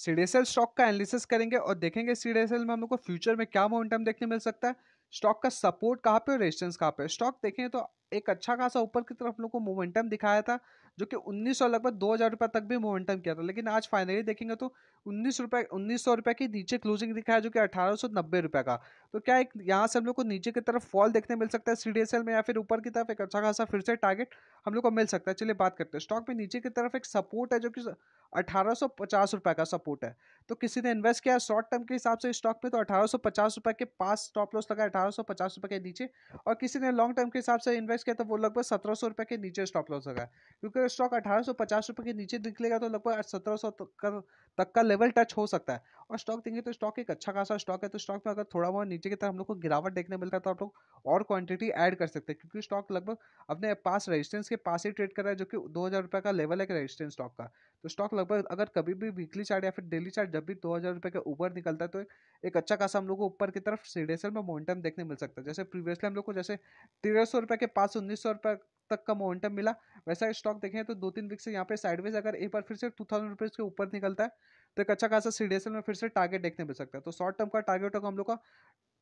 CDSL stock का analysis करेंगे और देखेंगे सीडीएसएल में हम लोग को फ्यूचर में क्या मोमेंटम देखने मिल सकता है। स्टॉक का सपोर्ट कहाँ पे और रेजिस्टेंस कहाँ पे? स्टॉक देखें तो एक अच्छा खासा ऊपर की तरफ़ लोग को मोमेंटम दिखाया था, जो कि उन्नीस सौ लगभग दो हज़ार रुपये तक भी मोमेंटम किया था। लेकिन आज फाइनली देखेंगे तो उन्नीस रुपये उन्नीस सौ रुपये की नीचे क्लोजिंग दिखाया जो कि अठारह सौ नब्बे रुपये का। तो क्या एक, यहाँ से हम लोग को नीचे की तरफ़ फॉल देखने मिल सकता है सीडीएसएल में या फिर ऊपर की तरफ़ एक अच्छा खासा फिर से टारगेट हम लोग को मिल सकता है। चलिए बात करते हैं। स्टॉक में नीचे की तरफ़ एक सपोर्ट है जो कि अठारह सौ पचास रुपये का सपोर्ट है। तो किसी ने इन्वेस्ट किया शॉर्ट टर्म के हिसाब से स्टॉक में तो अठारह सौ पचास रुपये के पास स्टॉप लॉस लगा, अठारह सौ पचास रुपये के नीचे। और किसी ने लॉन्ग टर्म के हिसाब से इन्वेस्ट किया तो वो लगभग सत्रह सौ रुपये के नीचे स्टॉप लॉस लगा क्योंकि स्टॉक अठारह सौ पचास रुपये के नीचे निकलेगा तो लगभग सत्रह सौ तक का लेवल टच हो सकता है। और स्टॉक देंगे तो स्टॉक एक अच्छा खासा स्टॉक है तो स्टॉक में अगर थोड़ा बहुत नीचे की तरफ़ हम लोग को गिरावट देखने मिलता है तो आप लोग और क्वांटिटी ऐड कर सकते हैं। क्योंकि स्टॉक लगभग अपने पास रेजिस्टेंस के पास ही ट्रेड कर रहा है, जो कि दो हज़ार रुपये का लेवल है रेजिस्टेंस स्टॉक का। तो स्टॉक लगभग अगर कभी भी वीकली चार्ट या फिर डेली चार्ट जब भी दो हज़ार रुपये के ऊपर निकलता है तो एक अच्छा खासा हम लोग को ऊपर की तरफ़ सीडेसल में मोमेंटम देखने मिल सकता है। जैसे प्रीवियसली हम लोग को जैसे तेरह सौ रुपये के पास उन्नीस सौ रुपये तक का मोमेंटम मिला, वैसा स्टॉक देखें तो दो तीन वीक से यहाँ पे साइडवेज अगर एक बार फिर से टू थाउज़ेंड रुपीज़ के ऊपर निकलता है तो एक अच्छा खासा सीडीएसएल में फिर से टारगेट देखने मिल सकता है। तो शॉर्ट टर्म का टारगेट होगा हम लोग का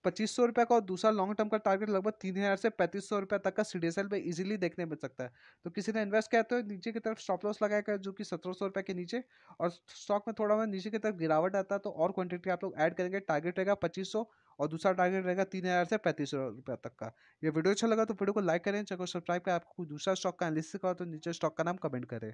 पच्चीस सौ रुपये का और दूसरा लॉन्ग टर्म का टारगेट लगभग तीन हज़ार से पैंतीस सौ रुपये तक का सी डी एस एल में इजीली देखने मिल सकता है। तो किसी ने इन्वेस्ट किया तो नीचे की तरफ़ स्टॉप लॉस लगाएगा जो कि सत्रह सौ रुपये के नीचे, और स्टॉक में थोड़ा बहुत नीचे की तरफ़ गिरावट आता है तो और क्वांटिटी आप लोग ऐड करेंगे टारगेट रहेगा पच्चीस सौ और दूसरा टारगेट रहेगा तीन हज़ार से पैंतीस सौ रुपये तक का। ये वीडियो अच्छा लगा तो वीडियो को लाइक करें चलो सब्सक्राइब करें, आपको दूसरा स्टॉक का एनालिसिस करो तो नीचे स्टॉक का नाम कमेंट करें।